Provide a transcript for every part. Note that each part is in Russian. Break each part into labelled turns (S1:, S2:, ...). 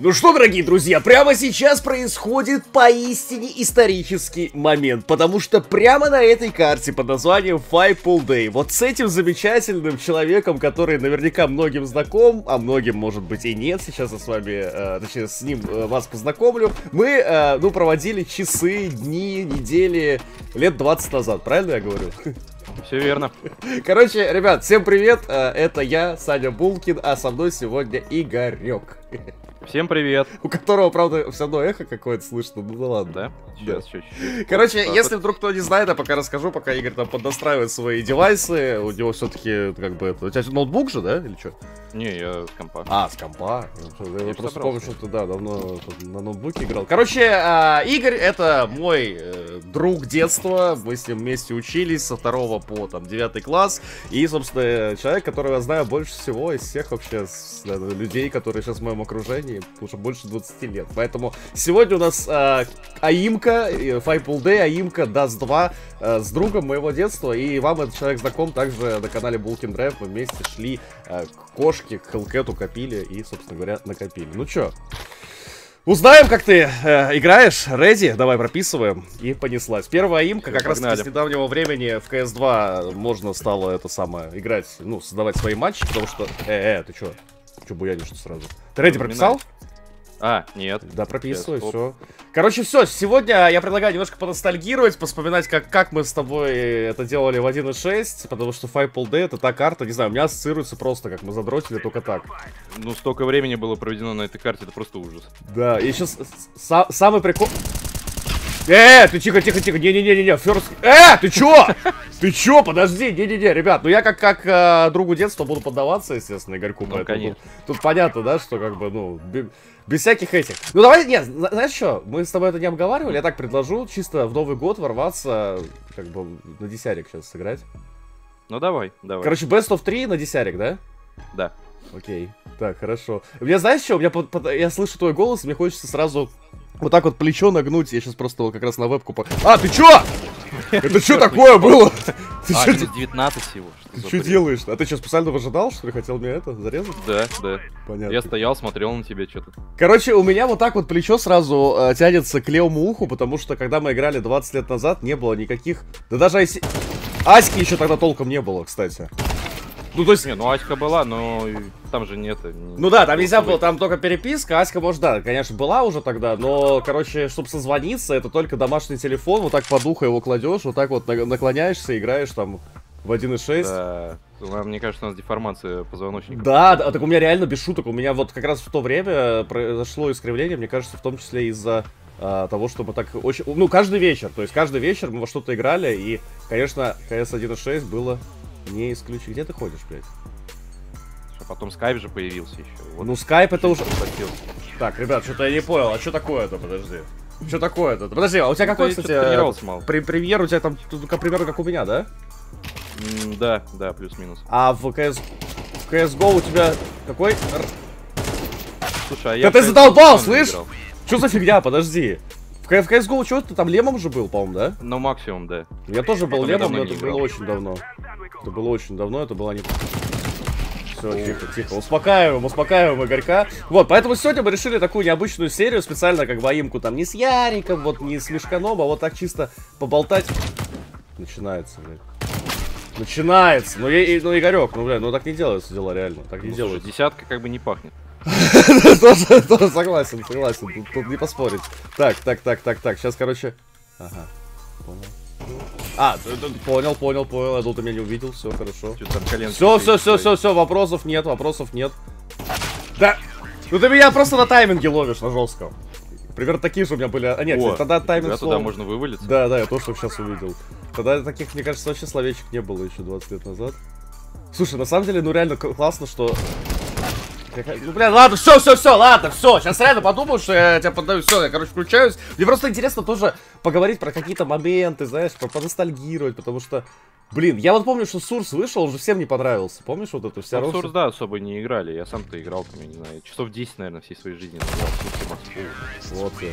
S1: Ну что, дорогие друзья, прямо сейчас происходит поистине исторический момент, потому что прямо на этой карте под названием Five Pool Day, вот с этим замечательным человеком, который наверняка многим знаком, а многим, может быть, и нет, сейчас я с вами, э, точнее, с ним э, вас познакомлю, мы, э, ну, проводили часы, дни, недели, лет 20 назад, правильно я говорю?
S2: Все верно.
S1: Короче, ребят, всем привет, э, это я, Саня Булкин, а со мной сегодня Игорек.
S2: Всем привет.
S1: У которого, правда, все равно эхо какое-то слышно, ну, ну ладно.
S2: Да? Сейчас, да. чуть-чуть.
S1: Короче, так, если вдруг кто не знает, я пока расскажу, пока Игорь там поднастраивает свои девайсы, у него все-таки, как бы, это... У тебя ноутбук же, да, или что?
S2: Не, я с компа.
S1: А, с компа. Я, я просто помню, что ты, да, давно на ноутбуке играл. Короче, э, Игорь это мой э, друг детства. Мы с ним вместе учились со второго по там девятый класс. И, собственно, человек, которого я знаю больше всего из всех вообще да, людей, которые сейчас в моем окружении, уже больше 20 лет. Поэтому сегодня у нас э, Аимка, Pool Day, Аимка, Dust 2 э, с другом моего детства. И вам этот человек знаком также на канале Булкин Драйв. Мы вместе шли э, к кошке, к Хелкету копили и, собственно говоря, накопили. Ну чё, Узнаем, как ты э, играешь. Реди, давай прописываем. И понеслась. Первая имка, как раз с недавнего времени в CS2 можно стало это самое, играть, ну, создавать свои матчи, потому что... Э, э, ты чё? Чё буянишь сразу? Ты Реди прописал?
S2: А, нет.
S1: Да, прописывай, все. Короче, все, сегодня я предлагаю немножко поностальгировать, поспоминать, как, как мы с тобой это делали в 1.6, потому что Five Day это та карта, не знаю, у меня ассоциируется просто, как мы задротили, только так.
S2: Ну, столько времени было проведено на этой карте, это просто ужас.
S1: Да, и сейчас самый прикол... Э, ты тихо, тихо, тихо, не-не-не-не, Ферст... Э, ты чё? Ты чё, подожди, не-не-не, ребят, ну я как, как э, другу детства буду поддаваться, естественно, Игорьку,
S2: ну, конечно.
S1: Тут, тут понятно, да, что как бы, ну, без всяких этих. Ну давай, нет, знаешь что, мы с тобой это не обговаривали, я так предложу, чисто в Новый год ворваться, как бы, на десятик сейчас сыграть.
S2: Ну давай, давай.
S1: Короче, Best of 3 на десятик, да?
S2: Да.
S1: Окей, так, хорошо. У меня, знаешь что, у меня, под, под, я слышу твой голос, мне хочется сразу вот так вот плечо нагнуть. Я сейчас просто как раз на вебку... По... А, ты чё? Это что такое было?
S2: Ты а, чё 19 всего.
S1: Ты что делаешь? А ты что, специально выжидал, что ли? Хотел мне это зарезать?
S2: Да, да. Понятно. Я стоял, смотрел на тебя что-то.
S1: Короче, у меня вот так вот плечо сразу э, тянется к левому уху, потому что когда мы играли 20 лет назад, не было никаких... Да даже Аси... Аськи еще тогда толком не было, кстати.
S2: Ну, то есть... Не, ну Аська была, но там же нет...
S1: Не... Ну да, там нельзя было, там только переписка, Аська, может, да, конечно, была уже тогда, но, короче, чтобы созвониться, это только домашний телефон, вот так под ухо его кладешь, вот так вот наклоняешься, играешь там в 1.6.
S2: Да. Мне кажется, у нас деформация позвоночника.
S1: Да, да, так у меня реально без шуток. У меня вот как раз в то время произошло искривление, мне кажется, в том числе из-за а, того, что мы так очень... Ну, каждый вечер. То есть каждый вечер мы во что-то играли, и, конечно, CS 1.6 было не исключи. Где ты ходишь, блядь?
S2: Потом скайп же появился еще.
S1: Вот. Ну, скайп это уже... Так, ребят, что-то я не понял. А что такое-то? Подожди. Что такое-то? Подожди, а у тебя ну, какой, кстати. При премьер у тебя там, как примерно, как у меня, да?
S2: Mm, да, да, плюс-минус.
S1: А в CS... В CSGO у тебя какой?
S2: Слушай, а я...
S1: Да ты задолбал, слышь? Что за фигня? Подожди. В CSGO что ты там лемом же был, по-моему, да?
S2: Ну, максимум, да.
S1: Я тоже был лемом, но это было очень давно. Это было очень давно, это была не... Все, тихо, тихо. Успокаиваем, успокаиваем Игорька. Вот, поэтому сегодня мы решили такую необычную серию, специально как воимку там не с Яриком, вот не с Мешканом, а вот так чисто поболтать. Начинается, блядь. Начинается. Ну, я, ну Игорек, ну, блядь, ну так не делается дела, реально. Так не ну, делается.
S2: Десятка как бы не пахнет.
S1: Тоже согласен, согласен. Тут не поспорить. Так, так, так, так, так. Сейчас, короче... Ага. Понял. А, понял, понял, понял. Я думал, ты меня не увидел. Все, хорошо. Все, все, все, все, все, вопросов нет, вопросов нет. Да. Ну ты меня просто на тайминге ловишь на жестком. Примерно такие же у меня были. А нет, О, тогда тайминг. Да,
S2: туда можно вывалиться.
S1: Да, да, я тоже сейчас увидел. Тогда таких, мне кажется, вообще словечек не было еще 20 лет назад. Слушай, на самом деле, ну реально классно, что ну, бля, ладно, все, все, все, ладно, все. Сейчас реально подумал, что я тебя поддаю. Все, я, короче, включаюсь. Мне просто интересно тоже поговорить про какие-то моменты, знаешь, про поностальгировать, потому что, блин, я вот помню, что Сурс вышел, уже всем не понравился. Помнишь вот эту вся
S2: ну, Сурс, да, особо не играли. Я сам-то играл, там, я не знаю, часов 10, наверное, всей своей жизни.
S1: Вот я,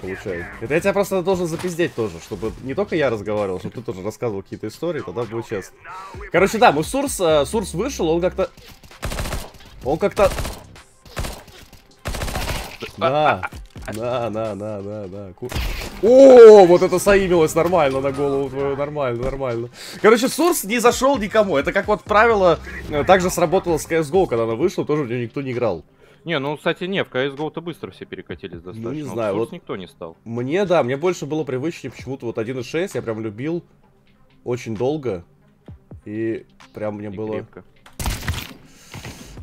S1: получаю. Это я тебя просто должен запиздеть тоже, чтобы не только я разговаривал, чтобы ты тоже рассказывал какие-то истории, тогда будет честно. Короче, да, мы Сурс, э, Сурс вышел, он как-то он как-то... Да, да, да, да, да, да. О, вот это соимилось нормально на голову твою, нормально, нормально. Короче, Сурс не зашел никому. Это как вот правило, э, также сработало с CSGO, когда она вышла, тоже в нее никто не играл.
S2: Не, ну, кстати, не, в CSGO-то быстро все перекатились достаточно.
S1: Ну, не знаю, вот-
S2: никто не стал.
S1: Мне, да, мне больше было привычнее почему-то вот 1.6, я прям любил очень долго. И прям мне
S2: И
S1: было...
S2: крепко.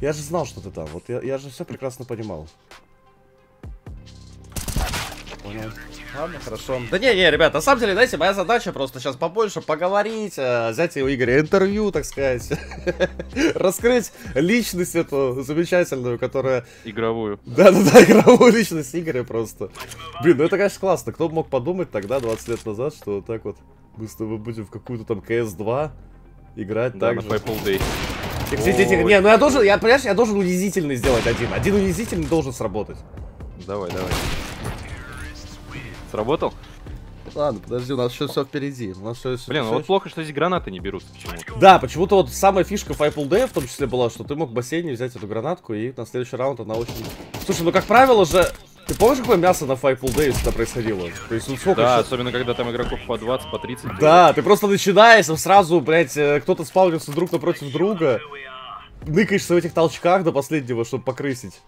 S1: Я же знал, что ты там, вот я, я же все прекрасно понимал. Понял. Ладно, хорошо. Да не, не, ребят, на самом деле, знаете, моя задача просто сейчас побольше поговорить, э, взять у Игоря интервью, так сказать, раскрыть личность эту замечательную, которая
S2: Игровую.
S1: да-да-да, игровую личность Игоря просто. Блин, ну это, конечно, классно. Кто бы мог подумать тогда, 20 лет назад, что вот так вот мы с тобой будем в какую-то там CS2 играть
S2: Да,
S1: так
S2: на
S1: же.
S2: Day.
S1: Тихо, тихо, тихо. Не, ну я должен, я, понимаешь, я должен унизительный сделать один. Один унизительный должен сработать.
S2: Давай, давай. Сработал?
S1: Ладно, подожди, у нас еще все впереди. У нас всё-
S2: Блин, ну
S1: всё
S2: вот плохо, что здесь гранаты не берутся почему-то.
S1: Да, почему-то вот самая фишка Apple Day в том числе была, что ты мог в бассейне взять эту гранатку, и на следующий раунд она очень... Слушай, ну как правило же... Ты помнишь, какое мясо на Five Day всегда происходило? То есть, ну сколько
S2: Да,
S1: щас-
S2: особенно когда там игроков по 20, по 30. было.
S1: Да, ты просто начинаешь, там сразу, блядь, э, кто-то спавнится друг напротив друга, ныкаешься в этих толчках до последнего, чтобы покрысить.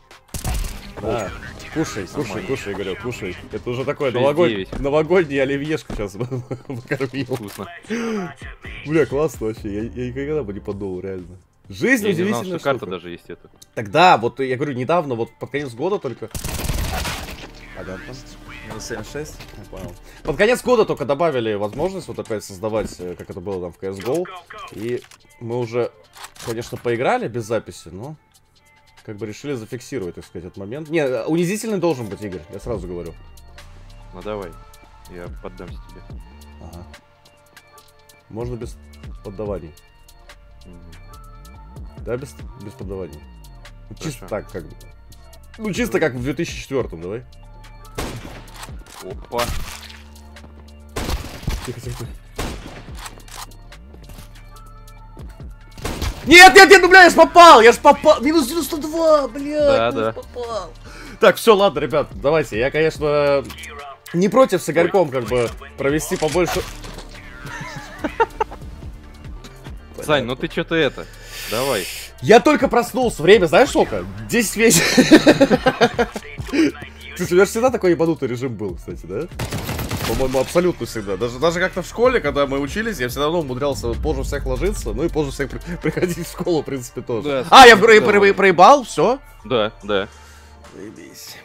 S1: Да. Кушай, кушай, кушай, говорю, кушай. Это уже такое
S2: 6-9.
S1: новогодний, новогодний оливьешку сейчас покормил.
S2: Вкусно.
S1: Бля, классно вообще, я, я никогда бы не подумал, реально. Жизнь
S2: Я не знал,
S1: удивительная
S2: что карта
S1: штука.
S2: даже есть это.
S1: Тогда, вот я говорю, недавно, вот под конец года только... Понятно. Минус 76, я понял. Под конец года только добавили возможность вот опять создавать, э, как это было там в CSGO. И мы уже, конечно, поиграли без записи, но как бы решили зафиксировать, так сказать, этот момент. Не, э, унизительный должен быть, Игорь, я сразу говорю.
S2: Ну давай. Я поддамся тебе.
S1: Ага. Можно без поддаваний.
S2: Мгм.
S1: Да, без, без поддаваний. Ну, Чисто
S2: Хорошо.
S1: так, как бы. Ну, чисто как в 2004 давай.
S2: Опа.
S1: Тихо, тихо, тихо. Нет, нет, нет, ну, бля, я ж попал, я ж попал. Минус 92, блядь,
S2: Да, да.
S1: попал. Так, все, ладно, ребят, давайте. Я, конечно, не против с Игорьком, как бы, провести побольше...
S2: Сань, ну ты что-то это. Давай.
S1: Я только проснулся, время, знаешь сколько? 10 вечера. Кстати, у меня же всегда такой ебанутый режим был, кстати, да? По-моему, абсолютно всегда. Даже, даже как-то в школе, когда мы учились, я все равно умудрялся позже всех ложиться, ну и позже всех при- приходить в школу, в принципе, тоже.
S2: Да,
S1: а, я про- про- проебал, все?
S2: Да, да.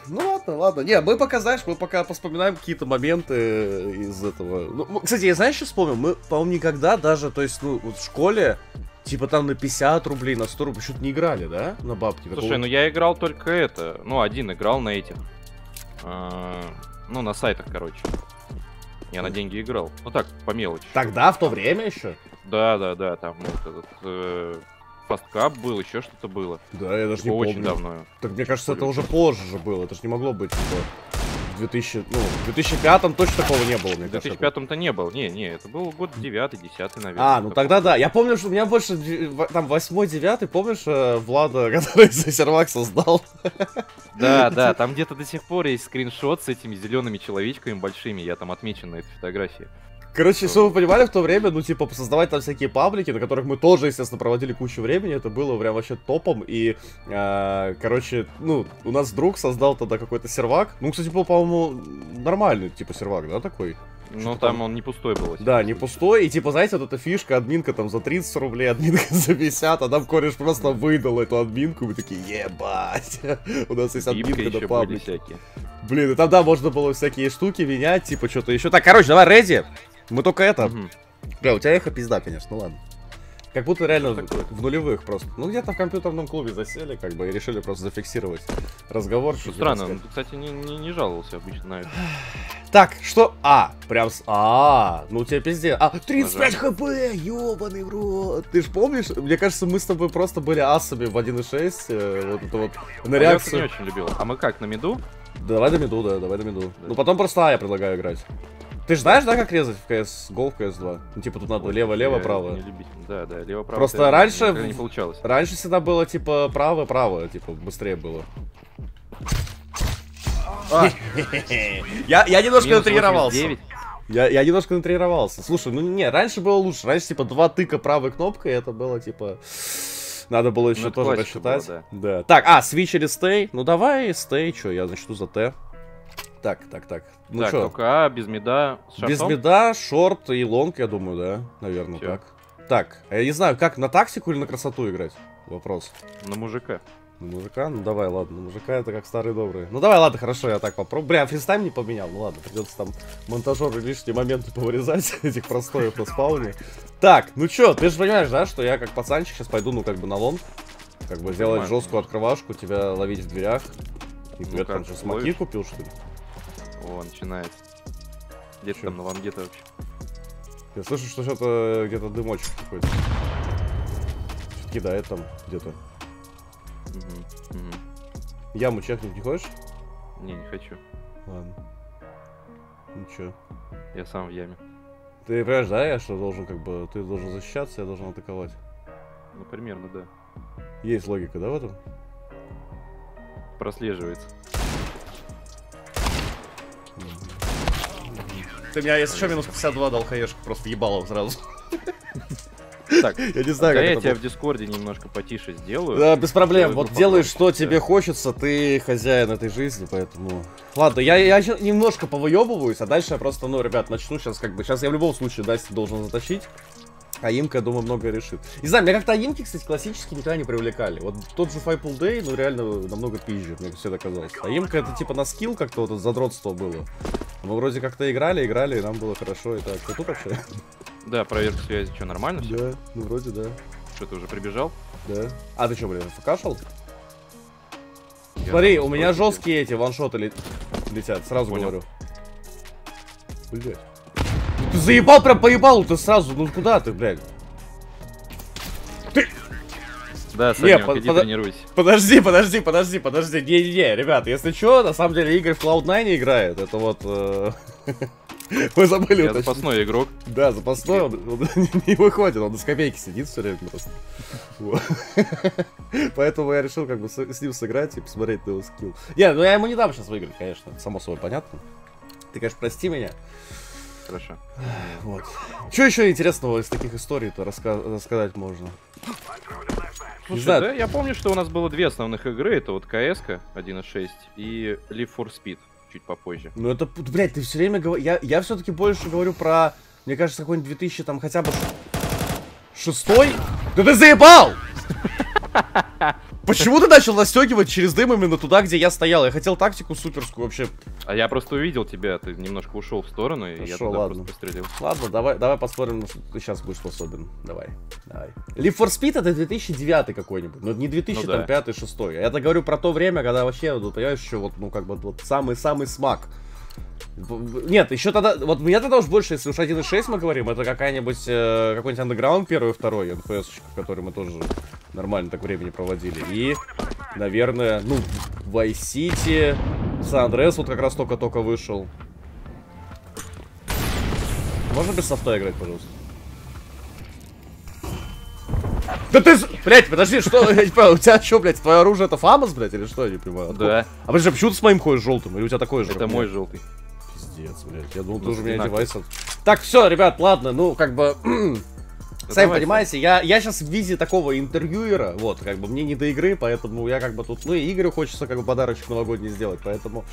S1: Ну ладно, ладно. Не, мы пока, знаешь, мы пока поспоминаем какие-то моменты из этого. Ну, кстати, я знаешь, что вспомнил? Мы, по-моему, никогда даже, то есть, ну, вот в школе, типа там на 50 рублей, на 100 рублей, что-то не играли, да? На бабки.
S2: Слушай,
S1: Такого-
S2: ну я играл только это. Ну, один играл на этих. А, Ну, на сайтах, короче. Я на деньги играл. Ну так, по мелочи.
S1: Тогда, в то время еще?
S2: Да, да, да, там вот этот э, фасткап был, еще что-то было.
S1: Да, я даже не
S2: Типа, очень
S1: помню.
S2: давно.
S1: Так мне кажется, это
S2: Помню.
S1: уже позже же было. Это же не могло быть, типа, 2000, ну, в 2005 точно такого не было, мне
S2: В
S1: кажется.
S2: 2005-м-то не был. Не, не, это был год 9 10 наверное.
S1: А, ну тогда да. Я помню, что у меня больше, в- там, 8-9, помнишь, э, Влада, который за сервак создал?
S2: Да, да, там где-то до сих пор есть скриншот с этими зелеными человечками большими. Я там отмечен на этой фотографии.
S1: Короче, чтобы вы понимали, в то время, ну, типа, создавать там всякие паблики, на которых мы тоже, естественно, проводили кучу времени, это было прям вообще топом, и, э, короче, ну, у нас друг создал тогда какой-то сервак, ну, кстати, был, по-моему, нормальный, типа, сервак, да, такой? Что-то
S2: там
S1: там-
S2: он не пустой был.
S1: Да, не пустой, и, типа, знаете, вот эта фишка, админка там за 30 рублей, админка за 50, а нам кореш просто выдал эту админку, и мы такие, ебать, у нас есть админка на паблике. Блин, и тогда можно было всякие штуки менять, типа, что-то еще. Так, короче, давай, ready. Мы только это,
S2: Мгм.
S1: Бля, у тебя эхо пизда, конечно, ну ладно. Как будто реально в нулевых просто. Ну где-то в компьютерном клубе засели, как бы, и решили просто зафиксировать разговор.
S2: Что странно, он, кстати, не, не, не жаловался обычно на это.
S1: Так, что? А, прям с... А, ну у тебя пизде. А, 35 хп, ёбаный в рот. Ты ж помнишь? Мне кажется, мы с тобой просто были асами в 1.6. э, вот это вот на
S2: А я, кстати, не
S1: реакцию.
S2: очень любил. А мы как, на миду?
S1: Давай до миду, да, давай до миду. Ну потом просто А я предлагаю играть. Ты ж знаешь, да, как резать в CS GO, в CS2? Ну типа тут надо лево-лево, право.
S2: не любитель. Да, да, лево-право.
S1: Просто раньше
S2: не получалось.
S1: Раньше всегда было типа право-право, типа быстрее было. А. Я, я немножко
S2: Минус
S1: натренировался.
S2: 89.
S1: Я, я немножко натренировался. Слушай, ну не, раньше было лучше. Раньше, типа, два тыка правой кнопкой, это было, типа... Надо было еще
S2: Ну,
S1: тоже рассчитать.
S2: была,
S1: да. Так, а, switch или stay? Ну давай stay, что, я зачту за Т. Так, так, так. Ну
S2: так,
S1: что,
S2: только А, без mid а, с
S1: без
S2: short
S1: ом. mid а, short и long, я думаю, да? Наверное,
S2: Всё.
S1: так. Так, а я не знаю, как, на тактику или на красоту играть? Вопрос.
S2: На мужика.
S1: На мужика? Ну давай, ладно, на мужика это как старый добрый. Ну давай, ладно, хорошо, я так попробую. Бля, freeze time не поменял, ну ладно, придется там монтажеры лишние моменты повырезать, этих простоев на spawn е. Так, ну чё, ты же понимаешь, да, что я как пацанчик сейчас пойду, ну как бы на лонг, как бы сделать жесткую открывашку, тебя ловить в дверях. И
S2: Ну
S1: ты там что, смоки купил, что ли?
S2: О, начинается. Где ты
S1: Чё?
S2: там на лонге-то вообще?
S1: Я слышу, что что-то где-то дымочек какой-то. Что-то кидает там где-то.
S2: Мгм, мгм.
S1: Яму чекнуть не хочешь?
S2: Не, не хочу.
S1: Ладно. Ну чё.
S2: Я сам в яме.
S1: Ты понимаешь, да, я что должен как бы, ты должен защищаться, я должен атаковать.
S2: Ну, примерно, да.
S1: Есть логика, да, в этом?
S2: Прослеживается.
S1: Ты меня, если что, минус 52 дал хаешку, просто ебало сразу.
S2: Так,
S1: Я не знаю,
S2: да
S1: как
S2: я тебя
S1: было.
S2: в Дискорде немножко потише сделаю.
S1: Да, без проблем. Вот делай, что тебе хочется, ты хозяин этой жизни, поэтому... Ладно, я, я немножко повыебываюсь, а дальше я просто, ну, ребят, начну сейчас как бы... Сейчас я в любом случае Дасти должен затащить. А Имка, я думаю, многое решит. Не знаю, меня как-то Имки, кстати, классически никогда не привлекали. Вот тот же Pull Day, ну, реально намного пизже, мне всегда казалось. А Имка это типа на скилл как-то вот это задротство было. Мы вроде как-то играли, играли, и нам было хорошо и так. Ты тут вообще?
S2: Да, проверка связи, что, нормально все?
S1: Да, ну вроде да.
S2: Что, ты уже прибежал?
S1: Да. А ты что, блин, фкашал?
S2: Я
S1: Смотри, у меня жесткие эти ваншоты лет- летят, сразу говорю. Блять. Ты заебал, прям поебал, ты сразу, ну куда ты, блядь?
S2: делал. Да, Саня,
S1: по-
S2: иди
S1: подо-
S2: тренируйся.
S1: Подожди, подожди, подожди, подожди. Не-не-не, ребят, если что, на самом деле Игорь в Cloud9 играет. Это вот... э, Вы забыли
S2: Я
S1: уточнить.
S2: запасной игрок.
S1: Да, запасной, он, он не выходит, он на скамейке сидит все время просто. Вот. Поэтому я решил как бы с, с ним сыграть и посмотреть на его скилл. Не, ну я ему не дам сейчас выиграть, конечно, само собой понятно. Ты, конечно, прости меня.
S2: Хорошо.
S1: Вот. Что еще интересного из таких историй-то раска- рассказать можно?
S2: Слушай,
S1: знаю.
S2: да, я помню, что у нас было две основных игры. Это вот cs 1.6 и Live for Speed чуть попозже.
S1: Ну это, блядь, ты все время говоришь... Я, я все-таки больше говорю про, мне кажется, какой-нибудь 2000 там хотя бы шестой. Да ты заебал! Почему ты начал настегивать через дым именно туда, где я стоял? Я хотел тактику суперскую вообще.
S2: А я просто увидел тебя, ты немножко ушел в сторону, и я
S1: Хорошо,
S2: туда
S1: ладно.
S2: просто пострелил.
S1: Ладно, давай, давай посмотрим, на что ты сейчас будешь способен. Давай, давай. Leaf for Speed это 2009 какой-нибудь, но не 2005
S2: Ну да.
S1: 2006 Я это говорю про то время, когда вообще, ну, понимаешь, еще вот, ну, как бы, вот самый-самый смак. В- Нет, еще тогда, вот мне тогда уж больше, если уж 1.6 мы говорим, это какая-нибудь, э, какой-нибудь андеграунд первый, второй, NFS, который мы тоже нормально так времени проводили. И, наверное, ну, Vice City, Andreas вот как раз только-только вышел. Можно без софта играть, пожалуйста? Да ты, блядь, подожди, что, я не понимаю, у тебя что, блядь, твое оружие это фамос, блядь, или что, я не понимаю?
S2: Да,
S1: А подожди, а почему ты с моим ходишь желтым, или у тебя такой же?
S2: это
S1: у
S2: мой
S1: меня?
S2: желтый.
S1: Пиздец, блядь, я думал, ты
S2: Ну,
S1: уже меня
S2: одинаково.
S1: девайс. Так, все, ребят, ладно, ну, как бы, сами
S2: давай,
S1: понимаете, я, я сейчас в виде такого интервьюера, вот, как бы, мне не до игры, поэтому я как бы тут, ну, и Игорю хочется как бы подарочек новогодний сделать, поэтому...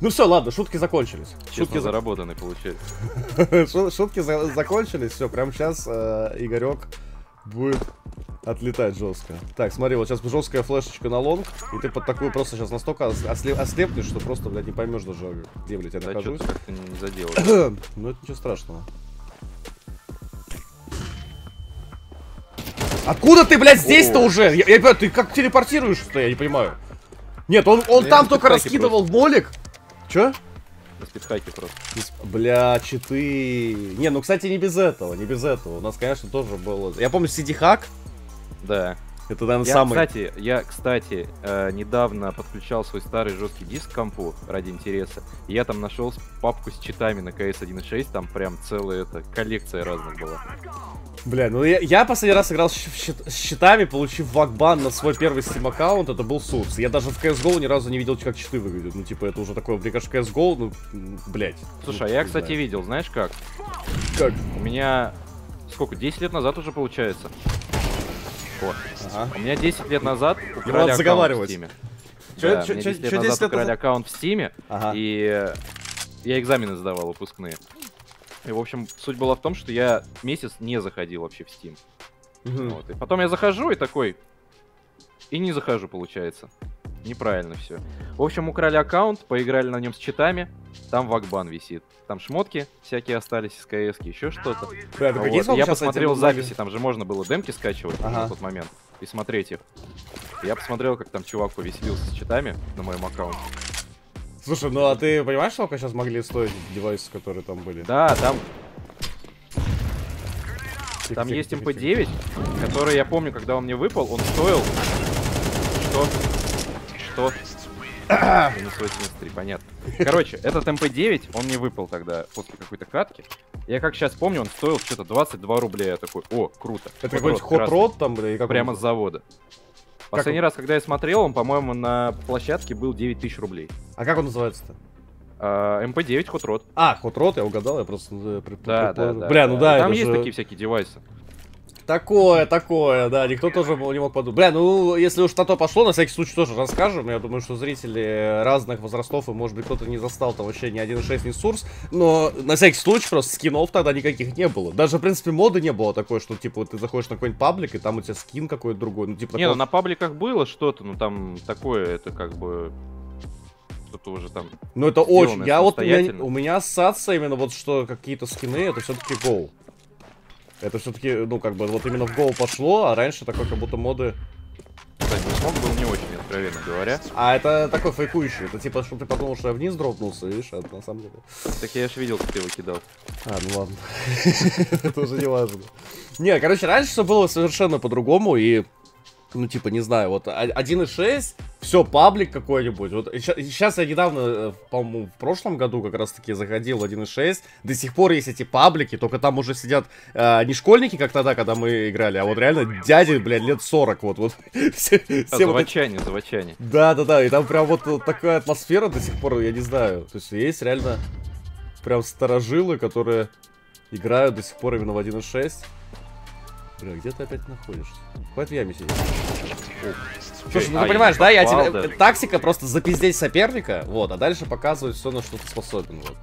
S1: Ну все, ладно, шутки закончились.
S2: Честно
S1: Шутки, за-
S2: заработанный получается.
S1: шу- шутки за- закончились, все, прямо сейчас Игорек будет отлетать жестко. Так, смотри, вот сейчас жесткая флешечка на лонг, и ты под такую просто сейчас настолько ос- осле- ослепнешь, что просто, блядь, не поймешь даже, где, блядь, я
S2: Да
S1: нахожусь.
S2: что-то как-то не заделал.
S1: Ну, это ничего страшного. Откуда ты, блядь, здесь-то уже? Я, я ты как телепортируешься-то, я не понимаю. Нет, он, он
S2: я
S1: там только раскидывал молик. Чё?
S2: На спидхаке просто.
S1: Бля, читы. Не, ну, кстати, не без этого, не без этого. У нас, конечно, тоже было... Я помню CD-хак.
S2: Да.
S1: Это, наверное,
S2: Я,
S1: самый...
S2: кстати, я, кстати, э, недавно подключал свой старый жесткий диск к компу ради интереса. И я там нашел папку с читами на CS 1.6, там прям целая эта коллекция разных была.
S1: Бля, ну я, я последний раз играл с, с щитами, получив вакбан на свой первый Steam аккаунт, это был Сурс. Я даже в CSGO ни разу не видел, как щиты выглядят. Ну, типа, это уже такое, мне кажется, CSGO, ну, блядь.
S2: Слушай,
S1: ну,
S2: а я, кстати,
S1: знаю.
S2: видел, знаешь как?
S1: Как?
S2: У меня сколько, 10 лет назад уже получается. Вот.
S1: Ага.
S2: У меня 10 лет назад украли аккаунт в Стиме.
S1: Чё-
S2: Да,
S1: чё-
S2: мне
S1: чё-
S2: 10 лет
S1: 10
S2: назад
S1: лет
S2: украли
S1: назад?
S2: аккаунт в Стиме,
S1: Ага.
S2: и э, я экзамены сдавал выпускные. И, в общем, суть была в том, что я месяц не заходил вообще в Steam.
S1: Мгм.
S2: Вот. И потом я захожу и такой... И не захожу, получается. Неправильно все. В общем, украли аккаунт, поиграли на нем с читами. Там вакбан висит. Там шмотки всякие остались из КС, еще что-то.
S1: Бля,
S2: Вот. Я
S1: сейчас
S2: посмотрел записи, там же можно было демки скачивать
S1: Ага.
S2: на тот момент и смотреть их. Я посмотрел, как там чувак повеселился с читами на моем аккаунте.
S1: Слушай, ну а ты понимаешь, сколько сейчас могли стоить девайсы, которые там были?
S2: Да, там, там есть
S1: тихо.
S2: МП-9, который, я помню, когда он мне выпал, он стоил... Что? Что? Минус 83, понятно. Короче, этот МП-9, он мне выпал тогда после какой-то катки. Я как сейчас помню, он стоил что-то 22 рубля. Я такой, о, круто.
S1: Это какой-нибудь
S2: Hot
S1: Rod там, бля, как
S2: Прямо
S1: он-
S2: с завода. Последний раз, когда я смотрел, он, по-моему, на площадке был 9000 рублей.
S1: А как он называется-то?
S2: А, МП-9 Hot Rod.
S1: А, Hot Rod, я угадал, я просто... э,
S2: Да, да, да.
S1: Бля, ну да,
S2: Там есть
S1: же-
S2: такие всякие девайсы.
S1: Такое, такое, да, никто тоже не мог подумать. Бля, ну, если уж на то пошло, на всякий случай тоже расскажем. Я думаю, что зрители разных возрастов, и может быть кто-то не застал там вообще ни 1.6, ни Source. Но на всякий случай просто скинов тогда никаких не было. Даже, в принципе, моды не было такой, что, типа, ты заходишь на какой-нибудь паблик, и там у тебя скин какой-то другой. Ну, типа,
S2: Не, ну
S1: такого-
S2: на пабликах было что-то, ну там такое, это как бы... Что-то уже там...
S1: Ну, это очень. Я вот, у меня, у меня ассоциация именно вот, что какие-то скины, это все-таки Go. Это все-таки, ну, как бы, вот именно в Go пошло, а раньше такой, как будто моды...
S2: Кстати, смог был не очень, откровенно говоря.
S1: А это такой фейкующий. Это типа, что ты подумал, что я вниз дропнулся, видишь, а это на самом деле...
S2: Так я же видел, как ты его кидал.
S1: А, ну ладно. Это уже не важно. Не, короче, раньше все было совершенно по-другому, и... Ну, типа, не знаю, вот а- 1.6, все, паблик какой-нибудь. Вот сейчас я недавно, э, по-моему, в прошлом году как раз-таки заходил в 1.6. До сих пор есть эти паблики, только там уже сидят э, не школьники, как тогда, когда мы играли, а вот реально дяди, блядь, лет 40, вот. вот. Все,
S2: А,
S1: все вот эти-
S2: заводчане, заводчане.
S1: да, да, да, и там прям вот вот такая атмосфера до сих пор, я не знаю. То есть есть реально прям старожилы, которые играют до сих пор именно в 1.6. Бля, где ты опять находишься? Хватит в яме сидеть. Слушай, ну
S2: А,
S1: ты
S2: я
S1: понимаешь, да, я тебе...
S2: даже.
S1: Тактика просто запиздеть соперника, вот, а дальше показывать все, на что ты способен, вот.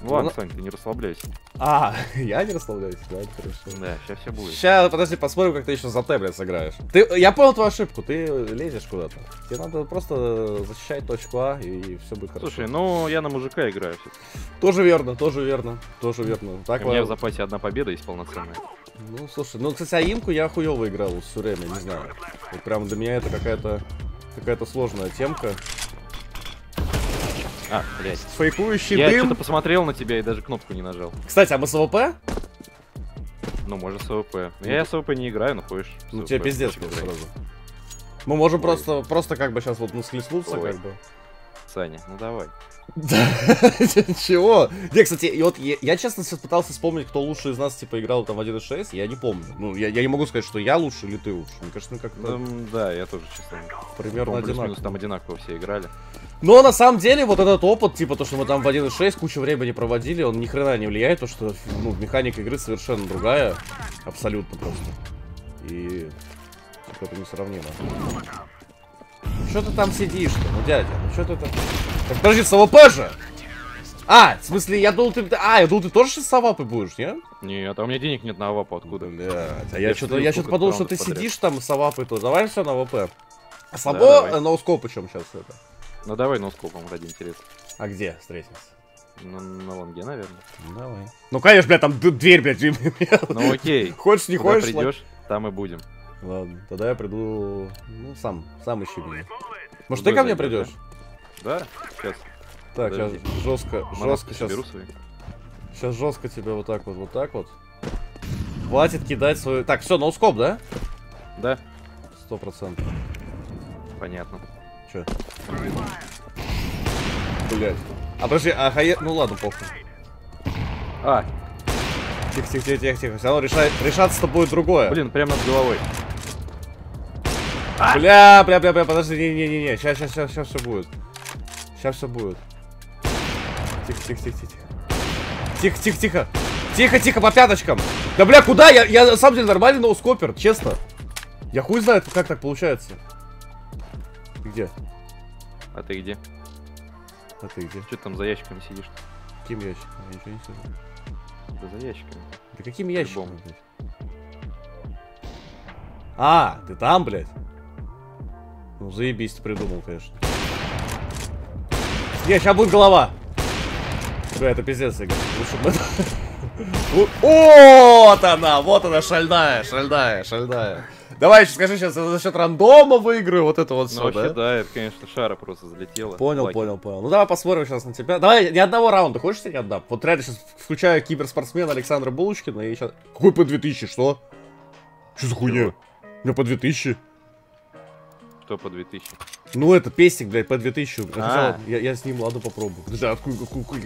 S2: Ну ладно,
S1: Ну,
S2: Сань, ты не расслабляйся.
S1: А, я не расслабляюсь, да, хорошо.
S2: Да, сейчас все будет.
S1: Сейчас, подожди, посмотрим, как ты еще за Т, блядь, сыграешь. Ты, я понял твою ошибку, ты лезешь куда-то. Тебе надо просто защищать точку А, и все будет хорошо.
S2: Слушай, ну я на мужика играю.
S1: Тоже верно, тоже верно, тоже верно. Так,
S2: У меня в запасе одна победа есть полноценная.
S1: Ну, слушай, ну, кстати, Аимку я хуёво играл все время, не знаю. Вот прям для меня это какая-то какая-то сложная темка.
S2: А, блядь.
S1: Фейкующий
S2: Я
S1: дым.
S2: что-то посмотрел на тебя и даже кнопку не нажал.
S1: Кстати, а мы с АВП?
S2: Ну, может, с АВП. Ну, Я с АВП не играю, но ходишь.
S1: Ну, тебе пиздец сразу. Мы можем
S2: Ой.
S1: просто, просто как бы сейчас вот ну, схлестнуться,
S2: Ой.
S1: как бы.
S2: Саня, ну давай.
S1: Да, чего? Не, кстати, и вот я, я честно сейчас пытался вспомнить, кто лучше из нас, типа, играл там в 1.6, я не помню. Ну, я, я не могу сказать, что я лучше или ты лучше. Мне кажется, мы как-то
S2: Эм, Да, я тоже, честно.
S1: примерно одинаково.
S2: там одинаково все играли.
S1: Но на самом деле вот этот опыт, типа то, что мы там в 1.6 кучу времени проводили, он ни хрена не влияет, то что ну, механика игры совершенно другая, абсолютно просто. И это несравнимо. Что ты там сидишь-то, ну дядя, ну что ты там... Так подожди, с АВП же! А, в смысле, я думал, ты... А, я думал, ты тоже сейчас АВПой будешь, нет?
S2: Нет, а у меня денег нет на авапу откуда?
S1: Блядь, а я что-то я что-то подумал, что ты
S2: подряд.
S1: сидишь там с АВПой, то давай все на АВП. А слабо
S2: давай.
S1: э, noscope причем сейчас это.
S2: Ну давай noscope ом ради интереса.
S1: А где встретимся?
S2: На, на лонге, наверное.
S1: Ну, Давай. Ну, конечно, блядь, там дверь, блядь,
S2: Ну окей.
S1: Хочешь, не
S2: Куда
S1: хочешь?
S2: придешь, там и будем.
S1: Ладно, тогда я приду, ну, сам, сам ищи меня. Может, ты ко мне придешь?
S2: Да? Сейчас.
S1: Так, сейчас
S2: Подожди.
S1: жестко,
S2: Манатки
S1: жестко, сейчас, сейчас жестко тебя вот так вот, вот так вот. Хватит кидать свою... Так, все, ноускоп, да?
S2: Да.
S1: Сто процентов.
S2: Понятно.
S1: Че? Блять. А подожди, а хае... Ну ладно, похуй.
S2: А,
S1: Тихо, тихо, тихо, тихо, тихо. Все равно решать, решаться-то будет другое.
S2: блин, прямо над головой.
S1: Бля, бля, бля, бля, подожди, не-не-не, сейчас, сейчас, сейчас, сейчас все будет. Сейчас все будет. Тихо, тихо, тихо, тихо. Тихо, тихо, тихо. Тихо, тихо, по пяточкам. Да бля, куда? Я, я на самом деле нормальный ноускопер, честно. Я хуй знает, как так получается. Ты где?
S2: А ты где?
S1: А ты где?
S2: Что там за ящиками сидишь?
S1: Каким ящиком? Я ничего не сижу.
S2: Да за ящиками.
S1: Да каким ящиком,
S2: Любому.
S1: блядь? А, ты там, блядь? Ну, заебись, ты придумал, конечно. Не, сейчас будет голова. Бля, это пиздец, Игорь. Лучше бы это... Вот- она, вот она, шальная, шальная, шальная. Давай еще скажи сейчас, это за счет рандома выиграю, вот это вот
S2: Ну
S1: все,
S2: вообще,
S1: да?
S2: да, это, конечно, шара просто залетела.
S1: Понял,
S2: Лаки.
S1: понял, понял. Ну давай посмотрим сейчас на тебя. Давай, ни одного раунда, хочешь я тебе отдам? Вот реально сейчас включаю киберспортсмена Александра Булочкина и сейчас... Какой по 2000, что? Что за хуйня? У меня по 2000.
S2: Что по 2000?
S1: Ну это пестик, блядь, по 2000. Я, хотел-
S2: А.
S1: я, я с ним, ладно, попробую. Да, ку- ку-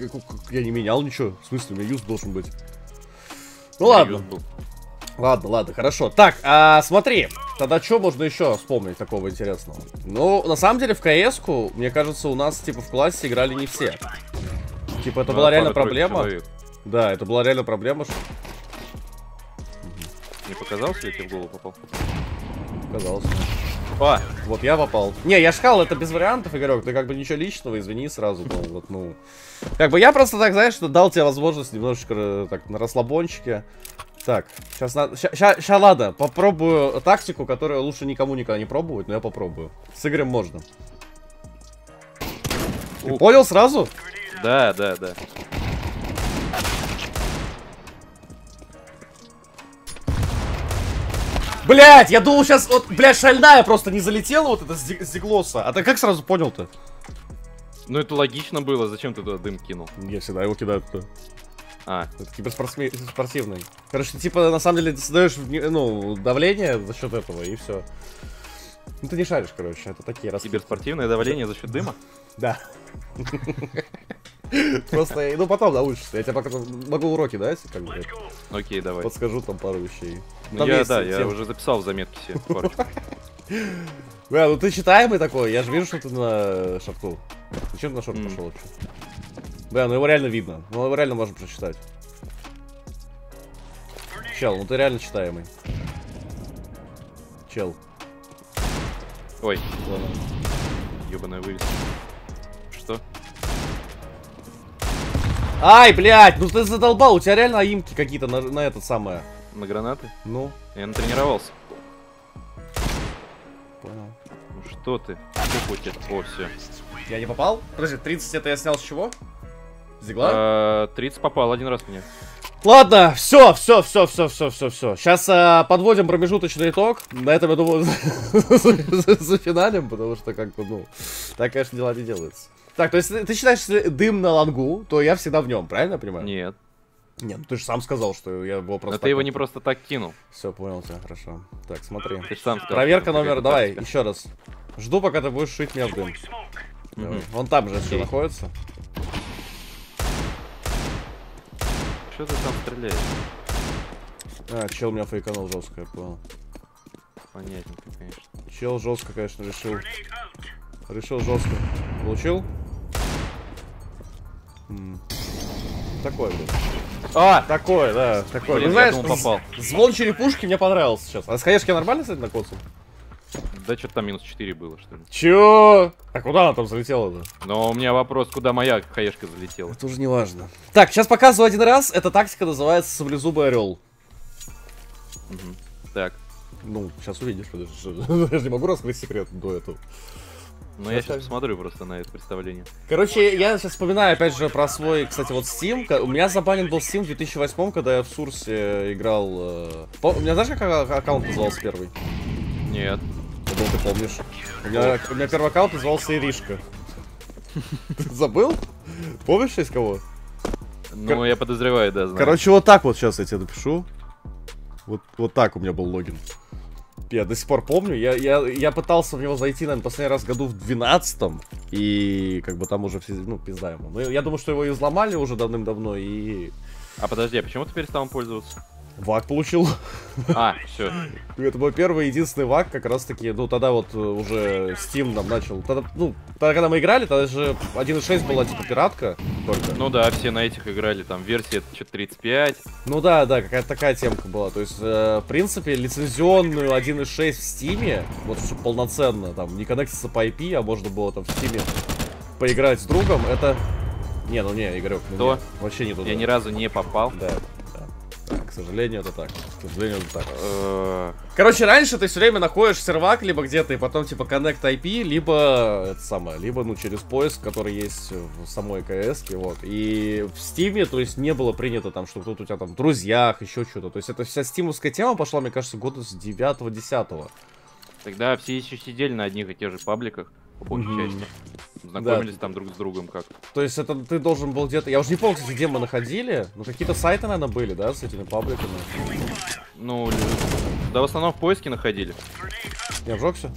S1: я не менял ничего. В смысле, у меня юз должен быть. Ну ладно. Ладно, ладно, хорошо. Так, а, смотри, тогда что можно еще вспомнить такого интересного? Ну, на самом деле, в кс мне кажется, у нас, типа, в классе играли не все. Типа, это
S2: Ну,
S1: была реально
S2: пара-тройка
S1: проблема.
S2: человек.
S1: Да, это была реально проблема, что
S2: Не показался ли тебе в голову попал?
S1: казалось.
S2: А,
S1: Вот я попал. Не, я сказал, это без вариантов, Игорек. Ты как бы ничего личного, извини сразу. Ну, вот, ну. Как бы я просто так, знаешь, что дал тебе возможность немножечко э, так на расслабончике. Так, сейчас надо. Сейчас, ладно, попробую тактику, которую лучше никому никогда не пробовать, но я попробую. С Игорем можно. Ты понял сразу?
S2: да, да, да.
S1: Блять, я думал сейчас, вот, блядь, шальная просто не залетела вот это с Ди- с Диглоса. А ты как сразу понял-то?
S2: Ну это логично было, зачем ты туда дым кинул?
S1: Я всегда его кидаю туда.
S2: А,
S1: Это киберспортивный. Короче, ты, типа, на самом деле, ты создаешь, ну, давление за счет этого, и все. Ну, ты не шаришь, короче, это такие раскидки.
S2: киберспортивное давление за счет дыма?
S1: Да. Просто, ну, потом научишься. Я тебе пока могу уроки дать, как бы,
S2: Окей, давай.
S1: подскажу там пару вещей.
S2: Ну,
S1: Там
S2: я, да, я уже записал в заметке себе парочку.
S1: Бля, ну ты читаемый такой, я же вижу, что ты на шорту. Зачем ты на шорт
S2: М.
S1: пошел вообще? Бля, ну его реально видно. Ну его реально можно прочитать. Чел, ну ты реально читаемый. Чел.
S2: Ой,
S1: Ладно.
S2: ебаная вывеска.
S1: Ай, блядь, ну ты задолбал, у тебя реально аимки какие-то на, на это самое.
S2: На гранаты?
S1: Ну,
S2: Я натренировался.
S1: понял.
S2: Ну что ты? Хочет? О, все.
S1: Я не попал? Подожди, 30 это я снял с чего? С дигла?
S2: 30 попал один раз меня.
S1: Ладно, все, все, все, все, все, все, все. Сейчас подводим промежуточный итог. На этом, я думаю, за финалем, потому что как бы, ну, так, конечно, дела не делаются. Так, то есть ты считаешь, если дым на лангу, то я всегда в нем, правильно я понимаю?
S2: Нет.
S1: Нет, ну ты же сам сказал, что я его
S2: Но
S1: просто...
S2: ты его не просто так кинул.
S1: Все, понял тебя, хорошо. Так, смотри.
S2: Ты же сам сказал.
S1: Проверка номер, давай, еще раз. Жду, пока ты будешь шить меня в дым. Вон там же все находится.
S2: Что ты там стреляешь?
S1: А, чел меня фейканул жестко, я понял.
S2: Понятненько, конечно.
S1: Чел жестко, конечно, решил. Решил жестко. Получил? М. Такой, блин.
S2: А!
S1: Такой, да, такой.
S2: Блин,
S1: ну,
S2: я
S1: знаешь,
S2: думал, попал.
S1: звон черепушки мне понравился сейчас. А с хаешки нормально, кстати, накоцал?
S2: Да что-то там минус 4 было, что ли.
S1: Чё? А куда она там залетела-то?
S2: Но у меня вопрос, куда моя хаешка залетела?
S1: Это уже не важно. Так, сейчас показываю один раз. Эта тактика называется саблезубый орел.
S2: Мгм. Так.
S1: Ну, сейчас увидишь, подожди. Я же не могу раскрыть секрет до этого.
S2: Ну я
S1: Сейчас
S2: посмотрю просто на это представление.
S1: Короче, я сейчас вспоминаю опять же про свой, кстати, вот Steam. У меня забанен был Steam в 2008, когда я в Сурсе играл... э, У меня знаешь, как аккаунт назывался первый?
S2: Нет.
S1: Думал, ты помнишь. У меня, у меня первый аккаунт назывался Иришка. Забыл? Помнишь из кого?
S2: Ну, я подозреваю, да, знаю.
S1: Короче, вот так вот сейчас я тебе напишу. Вот, вот так у меня был логин. Я до сих пор помню, я, я, я пытался в него зайти, наверное, последний раз году в 12 и как бы там уже все, ну, пизда ему. Ну, я думаю, что его изломали уже давным-давно, и...
S2: А подожди, а почему ты перестал им пользоваться?
S1: Вак получил.
S2: А, все.
S1: Это мой первый единственный вак, как раз таки, ну тогда вот э, уже Steam нам начал. Тогда, ну, тогда, когда мы играли, тогда же 1.6 была типа пиратка только.
S2: Ну да, все на этих играли, там версия это что-то 35.
S1: Ну да, да, какая-то такая темка была. То есть, э, в принципе, лицензионную 1.6 в Steam, вот все полноценно, там, не коннектиться по IP, а можно было там в Steam поиграть с другом, это... Не, ну не, Игорек, ну не, вообще не туда.
S2: Я ни разу не попал.
S1: Да, К сожалению, это так. К сожалению, это так.
S2: Э,
S1: Короче, раньше ты все время находишь сервак либо где-то, и потом типа Connect IP, либо это самое, либо ну через поиск, который есть в самой КС, вот. И в Стиме, то есть не было принято там, что кто-то у тебя там в друзьях, еще что-то. То есть это вся стимовская тема пошла, мне кажется, года с 9-10.
S2: Тогда все еще сидели на одних и тех же пабликах, по большей
S1: Мгм.
S2: части. Знакомились там друг с другом как.
S1: То есть это ты должен был где-то... Я уже не помню, кстати, где мы находили. Ну какие-то сайты, наверное, были, да, с этими пабликами.
S2: Ну, да в основном в поиске находили.
S1: Я обжегся?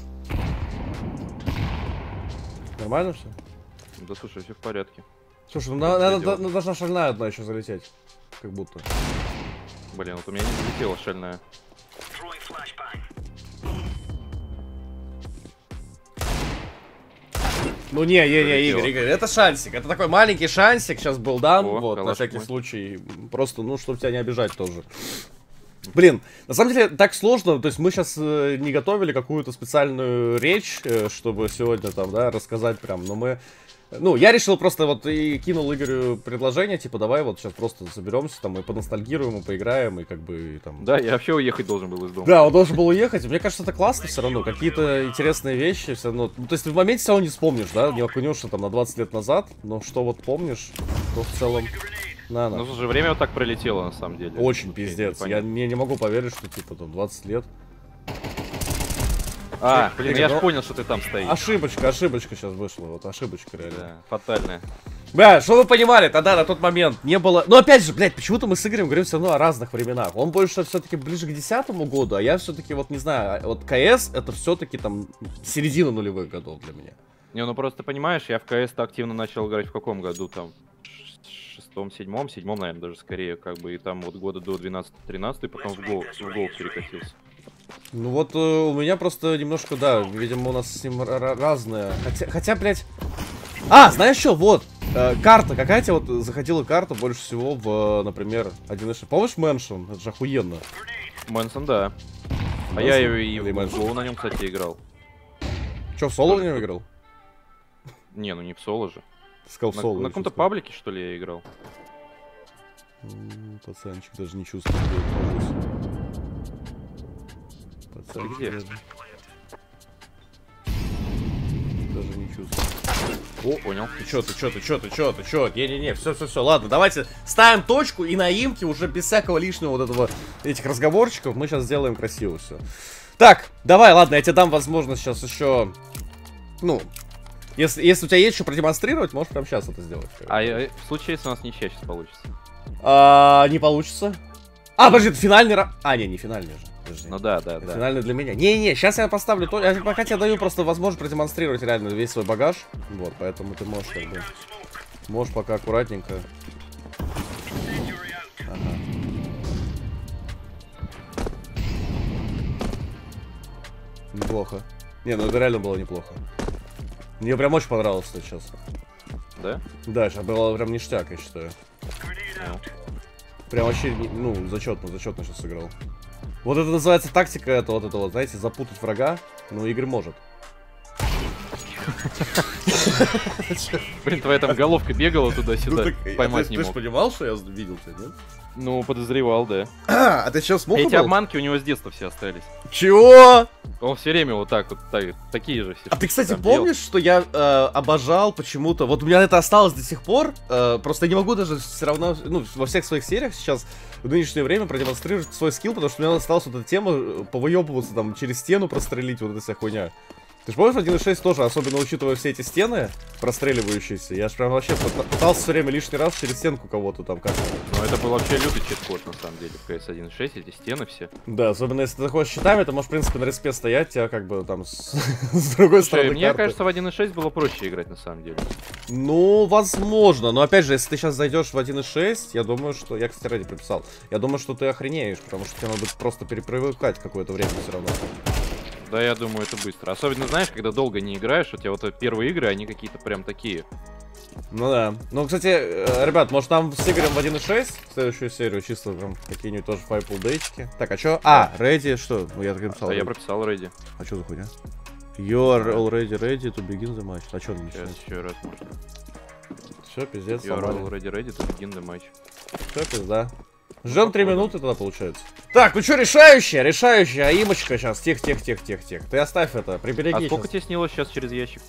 S1: Нормально все?
S2: Да слушай, все в порядке.
S1: Слушай, ну, на- надо, ну, должна шальная одна еще залететь. Как будто.
S2: Блин, вот у меня не залетела шальная.
S1: Ну не, не, не. Игорь, Игорь, это шансик. Это такой маленький шансик сейчас был дан,
S2: О,
S1: вот, на всякий
S2: мой.
S1: случай. Просто, ну, чтобы тебя не обижать тоже. Блин, на самом деле так сложно, то есть мы сейчас не готовили какую-то специальную речь, э, чтобы сегодня там, да, рассказать прям, но мы... Ну, я решил просто вот и кинул Игорю предложение, типа, давай вот сейчас просто соберемся там и поностальгируем, и поиграем, и как бы и там...
S2: Да, я вообще уехать должен был из дома.
S1: Да, он должен был уехать. Мне кажется, это классно все равно. Какие-то интересные вещи все равно. Ну, то есть ты в моменте все равно не вспомнишь, да? Не окунешься там на 20 лет назад. Но что вот помнишь, то в целом... На, на.
S2: Ну, слушай, время вот так пролетело, на самом деле.
S1: Очень пиздец. Я не, не могу поверить, что типа там 20 лет.
S2: А, блин,
S1: ты
S2: я же понял, что ты там стоишь.
S1: Ошибочка, ошибочка сейчас вышла. Вот ошибочка реально.
S2: Да, фатальная.
S1: Бля, что вы понимали, тогда на тот момент не было... Ну, опять же, блядь, почему-то мы с Игорем говорим все равно о разных временах. Он больше все-таки ближе к десятому году, а я все-таки вот не знаю, а вот КС это все-таки там середина нулевых годов для меня.
S2: Не, ну просто понимаешь, я в КС-то активно начал играть в каком году там? шестом, седьмом, седьмом, наверное, даже скорее, как бы, и там вот года до 12-13, потом в гол, в гол перекатился.
S1: Ну вот э, у меня просто немножко, да, видимо, у нас с ним ра- ра- разное. Хотя, хотя, блядь... А, знаешь что, вот, э, карта, какая тебе вот заходила карта больше всего в, э, например, 1.6? Помнишь Mansion? Это же охуенно.
S2: Мэнсон, да. А
S1: Мэнсон
S2: я и, и в? Go на нем, кстати, играл.
S1: Че, в соло в него играл?
S2: Не, ну не в соло же.
S1: Ты сказал в
S2: На,
S1: соло.
S2: на
S1: я
S2: каком-то паблике, что ли, я играл?
S1: Пацанчик даже не чувствует, Пацанчик
S2: где?
S1: даже... Не чувствую.
S2: О, понял.
S1: Ты чё, ты чё, ты чё, ты чё, ты чё? Не-не-не, все, все, все, ладно, давайте ставим точку и на имке уже без всякого лишнего вот этого, этих разговорчиков, мы сейчас сделаем красиво все. Так, давай, ладно, я тебе дам возможность сейчас еще, ну, если, если у тебя есть что продемонстрировать, можешь прямо сейчас это сделать.
S2: А э, в случае, если у нас ничья сейчас получится.
S1: А, не получится. А, подожди, это финальный ра... А, не, не финальный же. Подожди.
S2: Ну да, да,
S1: Это
S2: да.
S1: Финальный для меня. Не-не, сейчас я поставлю то. Я пока тебе даю просто возможность продемонстрировать реально весь свой багаж. Вот, поэтому ты можешь как бы. Можешь пока аккуратненько. Ага. Неплохо. Не, ну это реально было неплохо. Мне прям очень понравилось это сейчас.
S2: Да?
S1: Да, сейчас было прям ништяк, я считаю.
S2: Ну.
S1: Прям вообще, ну, зачетно, зачетно сейчас сыграл. Вот это называется тактика, это вот это вот, знаете, запутать врага. Ну, Игорь может.
S2: Блин, твоя там головка бегала туда-сюда,
S1: Ну,
S2: поймать не мог.
S1: понимал, что я видел тебя, нет?
S2: Ну, подозревал, да.
S1: А, а ты сейчас смог
S2: Эти обманки у него с детства все остались.
S1: Чего?
S2: Он все время вот так вот, так- такие же все.
S1: А ты, кстати,
S2: там делал.
S1: помнишь, что я э, обожал почему-то? Вот у меня это осталось до сих пор. э, просто я не могу даже все равно, ну, во всех своих сериях сейчас в нынешнее время продемонстрировать свой скилл, потому что у меня осталась вот эта тема э, повыебываться там через стену прострелить, вот эта вся хуйня. Ты же помнишь 1.6 тоже, особенно учитывая все эти стены простреливающиеся, я же прям вообще пытался все время лишний раз через стенку кого-то там как-то.
S2: Ну это был вообще лютый чит-код на самом деле в CS 1.6, эти стены все.
S1: Да, особенно если ты заходишь щитами, то можешь в принципе на респе стоять, тебя как бы там с, с другой Слушай, стороны
S2: мне карты. кажется в 1.6 было проще играть на самом деле.
S1: Ну, возможно, но опять же, если ты сейчас зайдешь в 1.6, я думаю, что... Я, кстати, ради приписал. Я думаю, что ты охренеешь, потому что тебе надо просто перепривыкать какое-то время все равно.
S2: Да, я думаю, это быстро. Особенно, знаешь, когда долго не играешь, у тебя вот первые игры, они какие-то прям такие.
S1: Ну да. Ну, кстати, э, ребят, может нам с Игорем в 1.6 следующую серию чисто там какие-нибудь тоже файпул дейчики. Так, а чё? А, ready, что? Ну, я так написал.
S2: А я прописал ready.
S1: А что за хуйня? You are already ready to begin the match. А чё он
S2: Сейчас еще раз можно.
S1: Все, пиздец,
S2: You are already ready to begin the match.
S1: Все, пизда. Ждем 3 минуты тогда получается. Так, ну что, решающая, решающая, аимочка сейчас. Тех, тех, тех, тех, тех. Ты оставь это, прибереги.
S2: А сколько тебе снилось сейчас через ящик?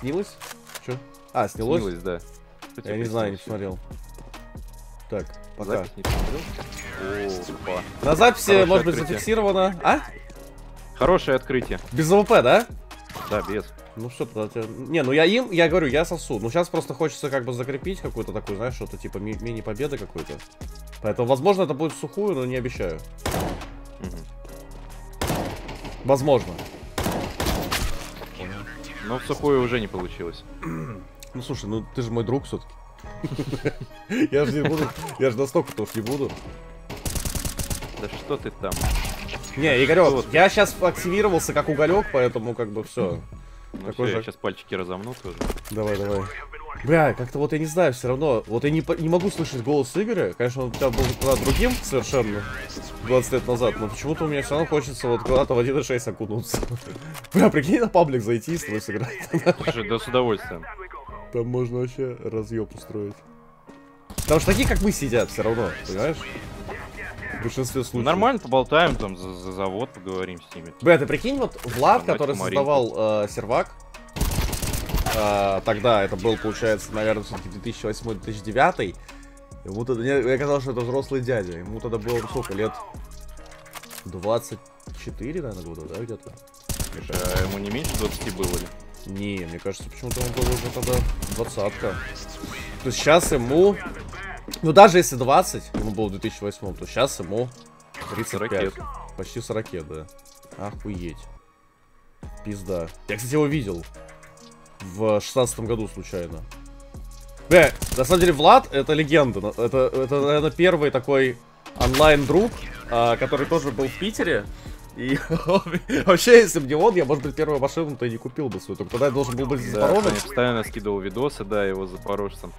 S1: Снилось? Че? А, снилось?
S2: Снилось, да.
S1: Что Я не знаю, не смотрел. Так, пока. Запись не посмотрел? О, На записи, Хорошее может быть, зафиксировано. А?
S2: Хорошее открытие.
S1: Без АВП, да?
S2: Да, без.
S1: Ну что тогда тебя... Не, ну я им, я говорю, я сосу. Ну сейчас просто хочется как бы закрепить какую-то такую, знаешь, что-то типа ми мини-победы какой-то. Поэтому, возможно, это будет сухую, но не обещаю. Угу. Возможно.
S2: Но в сухую уже не получилось.
S1: Ну слушай, ну ты же мой друг все-таки. Я же не буду, я же настолько тоже не буду.
S2: Да что ты там?
S1: Не, Игорек, я сейчас активировался как уголек, поэтому как бы все.
S2: Ну Такой все, же... я сейчас пальчики разомну тоже.
S1: Давай, давай. Бля, как-то вот я не знаю, все равно. Вот я не, не могу слышать голос Игоря. Конечно, он у тебя был куда другим совершенно 20 лет назад, но почему-то у меня все равно хочется вот куда-то в 1.6 окунуться. Бля, прикинь на паблик зайти и с тобой сыграть.
S2: Слушай, да с удовольствием.
S1: Там можно вообще разъеб устроить. Потому что такие, как мы, сидят все равно, понимаешь? В большинстве случаев.
S2: Нормально поболтаем, там за, за завод поговорим с ними.
S1: Бля, ты прикинь, вот Влад, там, который создавал э, сервак, э, тогда это был, получается, наверное, все-таки 2008-2009, ему тогда, мне, мне казалось, что это взрослый дядя, ему тогда было сколько лет? 24, наверное, года, да, где-то?
S2: А ему не меньше 20 было ли?
S1: Не, мне кажется, почему-то он был уже тогда двадцатка. То есть сейчас ему ну, даже если 20, ему было в 2008, то сейчас ему 35. 40. Почти 40, да. Охуеть. Пизда. Я, кстати, его видел. В 16 году случайно. Бля, на самом деле Влад это легенда. Это, это наверное, первый такой онлайн-друг, а, который тоже был в Питере. И вообще, если бы не он, я, может быть, первую машину-то и не купил бы свою. Только тогда я должен был быть из Запорожья.
S2: Я постоянно скидывал видосы, да, его запорожцем.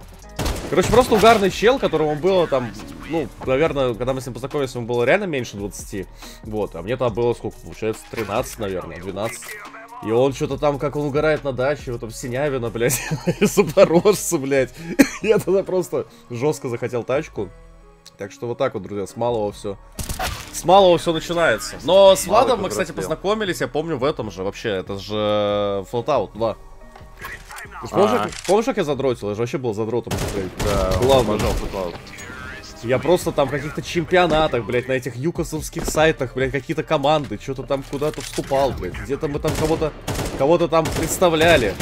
S1: Короче, просто угарный чел, которому было там, ну, наверное, когда мы с ним познакомились, ему было реально меньше 20. Вот, а мне там было сколько, получается, 13, наверное, 12. И он что-то там, как он угорает на даче, вот там Синявина, блядь, Запорожцы, блядь. Я тогда просто жестко захотел тачку. Так что вот так вот, друзья, с малого все. С малого все начинается. Но с Владом мы, кстати, познакомились, я помню, в этом же вообще. Это же Fallout 2. Ты помнишь, как, помнишь, как я задротил? Я же вообще был задротом.
S2: Да. Пожалуйста,
S1: Я просто там в каких-то чемпионатах, блядь, на этих юкосовских сайтах, блядь, какие-то команды, что-то там куда-то вступал, блядь. Где-то мы там кого-то кого-то там представляли.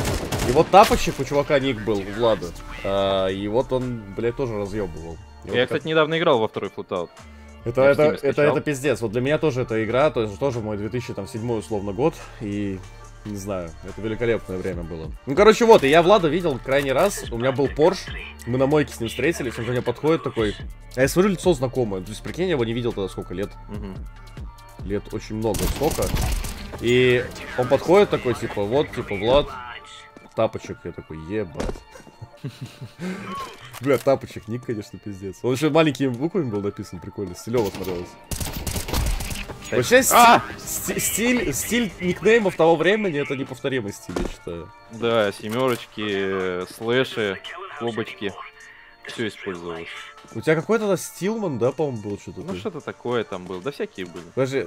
S1: И вот тапочек у чувака ник был, у Влада. А, и вот он, блядь, тоже разъебывал.
S2: Я, вот кстати, как... недавно играл во второй флутаут.
S1: Это, это, это, это пиздец. Вот для меня тоже эта игра, то есть тоже мой 2007 условно год. И не знаю, это великолепное время было. Ну, короче, вот, и я Влада видел крайний раз. У меня был Порш. Мы на мойке с ним встретились. Он ко мне подходит такой. А я смотрю, лицо знакомое. То есть, прикинь, я его не видел тогда сколько лет. Угу. Лет очень много, сколько. И он подходит такой, типа, вот, типа, Влад, тапочек. Я такой, ебать. Бля, тапочек, ник, конечно, пиздец. Он еще маленькими буквами был написан, прикольно. Стилево смотрелось. Вообще а! стиль, стиль, стиль никнеймов того времени это неповторимый стиль, я считаю.
S2: Да, семерочки, слэши, клубочки. Все использовалось.
S1: У тебя какой-то Стилман, да, по-моему, был что-то?
S2: Ну, что-то такое там было. Да всякие были.
S1: Подожди,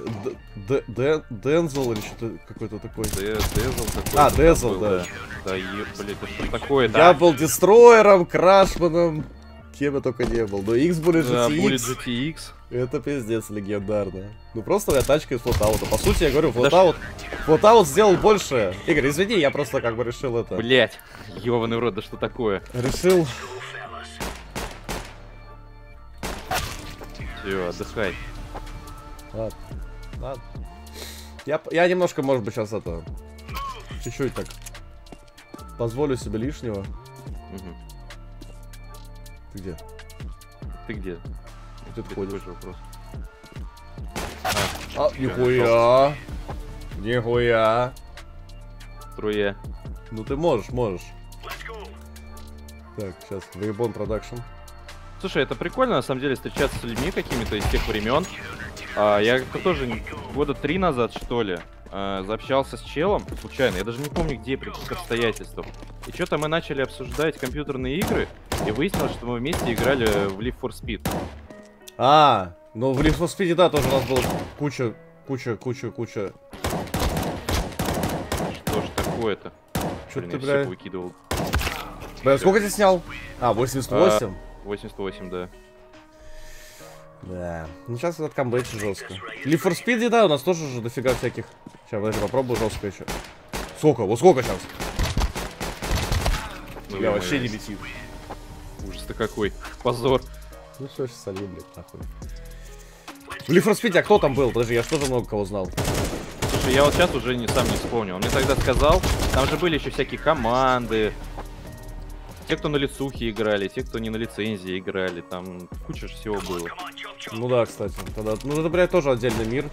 S1: Дензел или что-то какой-то такой?
S2: Дезел
S1: какой А, Дезел, да.
S2: Да, блин, это что такое,
S1: да? Я был Дестроером, Крашманом, Кем я только не был. Но X
S2: Да,
S1: GTX.
S2: Bullet GTX.
S1: Это пиздец легендарная. Ну просто тачка из флотаута. По сути, я говорю,
S2: Да
S1: флотаут... Флотаут сделал больше. Игорь, извини, я просто как бы решил это...
S2: Блять, ёбаный в рот, да что такое?
S1: Решил...
S2: Все, отдыхай.
S1: Ладно, ладно. Я, я немножко, может быть, сейчас это... Чуть-чуть так... Позволю себе лишнего.
S2: Мгм.
S1: Ты где?
S2: Ты где?
S1: Где ты ходишь?
S2: вопрос?
S1: А, нихуя. Нихуя.
S2: Струя.
S1: Ну ты можешь, можешь. Так, сейчас, Вейбон Production.
S2: Слушай, это прикольно на самом деле встречаться с людьми какими-то из тех времен. А, я как-то тоже года три назад, что ли, а, заобщался с челом случайно. Я даже не помню, где, при каких обстоятельствах. И что-то мы начали обсуждать компьютерные игры, и выяснилось, что мы вместе играли в Live for Speed.
S1: А, ну в Leaf for Speed, да, тоже у нас было куча, куча, куча, куча.
S2: Что ж такое-то? Блин,
S1: ты, бля?
S2: выкидывал.
S1: Бля, сколько ты снял? А, 88?
S2: 88, да.
S1: Да. Ну сейчас этот камбэчи жестко. Leaf for Speed, да, у нас тоже же дофига всяких. Сейчас, подожди, попробую жестко еще. Сколько? Вот сколько сейчас?
S2: Ну,
S1: Я вообще не летит.
S2: Ужас-то какой. Позор.
S1: Ну все, сейчас солью, блядь, нахуй. В Leaf for Speed, а кто там был? Подожди, я же тоже много кого знал.
S2: Слушай, я вот сейчас уже не, сам не вспомню. Он мне тогда сказал, там же были еще всякие команды. Те, кто на лицухе играли, те, кто не на лицензии играли, там куча всего было.
S1: Ну да, кстати. Тогда... Ну это, блядь, тоже отдельный мир.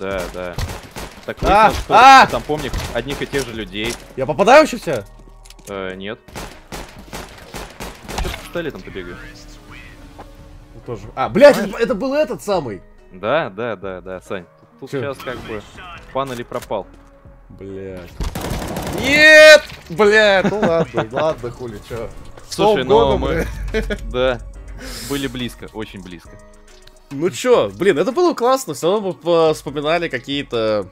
S2: Да, да. Так
S1: А,
S2: что
S1: а!
S2: там помню одних и тех же людей.
S1: Я попадаю вообще в тебя?
S2: Э, нет. Что ты пистолетом-то бегаешь?
S1: Ну, Тоже. А, блядь, это, это был этот самый.
S2: Да, да, да, да, Сань. Тут, тут сейчас как бы пан или пропал.
S1: Блядь. Нет! Блядь, ну ладно, ладно, хули, чё.
S2: Слушай,
S1: Новым
S2: ну
S1: годом,
S2: мы... Да, были близко, очень близко.
S1: Ну чё, блин, это было классно, все равно мы э, вспоминали какие-то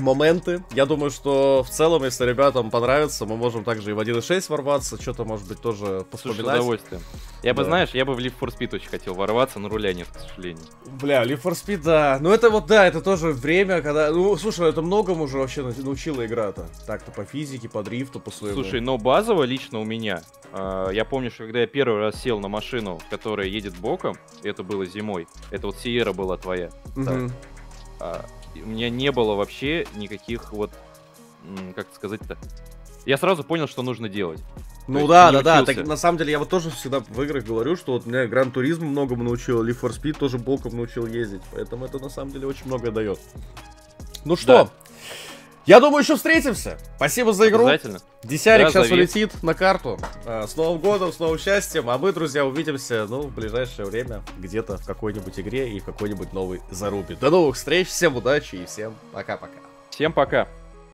S1: моменты. Я думаю, что в целом, если ребятам понравится, мы можем также и в 1.6 ворваться, что-то, может быть, тоже
S2: Слушай, с удовольствием. Я бы,
S1: Да.
S2: знаешь, я бы в Leaf for Speed очень хотел ворваться, но руля нет, к сожалению.
S1: Бля, Leaf for Speed, да. Ну это вот, да, это тоже время, когда... Ну, слушай, это многому уже вообще нау- научила игра-то. Так-то по физике, по дрифту, по своему.
S2: Слушай, но базово лично у меня, а, я помню, что когда я первый раз сел на машину, которая едет боком, это было зимой, это вот Сиера была твоя,
S1: Мгм.
S2: а, и у меня не было вообще никаких вот, как сказать-то, я сразу понял, что нужно делать.
S1: Ну да, да, да. Так на самом деле я вот тоже всегда в играх говорю, что вот меня Гран Туризм многому научил, Leaf for Speed тоже боком научил ездить. Поэтому это на самом деле очень многое дает. Ну что,
S2: Да.
S1: Я думаю, еще встретимся. Спасибо за игру.
S2: Обязательно.
S1: Десятик
S2: Да,
S1: сейчас
S2: зови.
S1: улетит на карту. А, С Новым годом, с новым счастьем. А мы, друзья, увидимся, ну, в ближайшее время где-то в какой-нибудь игре и в какой-нибудь новой зарубе. До новых встреч, всем удачи и всем пока-пока.
S2: Всем пока.